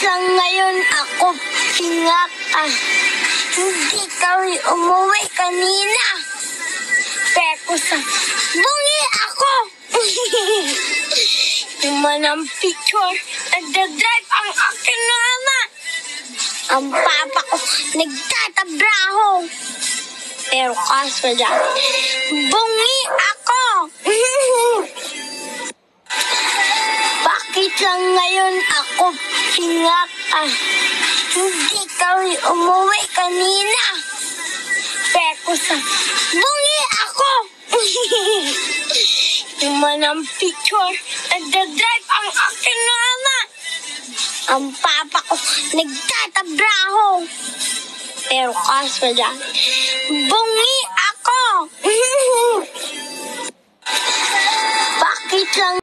lang ngayon ako pingak ah. Hindi kami umuwi kanina. Peko sa bungi ako. Yung manang picture, nagdadrive ang aking mama. Ang papa ko, nagtatabraho. Pero kaso lang, Lang ngayon ako pingak ah? Hindi kami umuwi kanina. Peko sa bungi ako. Yung manang picture, nagdadrive ang aking mama. Ang papa ko, nagtatabraho. Pero kaso lang, bungi ako. Bakit lang